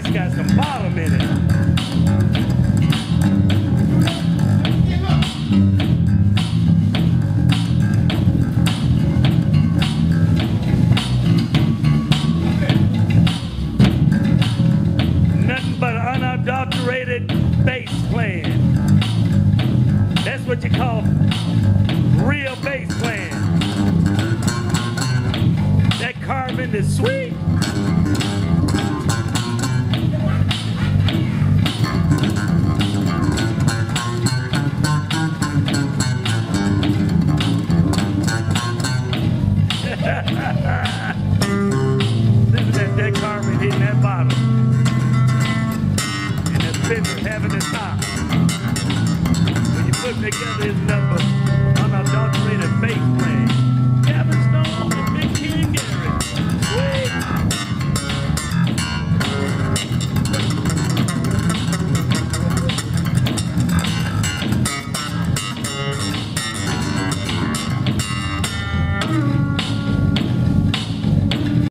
place got some bottom in it. unadulterated bass playing. That's what you call real bass playing. That carbon is sweet. Bottom. And that fiddler having the top. When you put together, it's number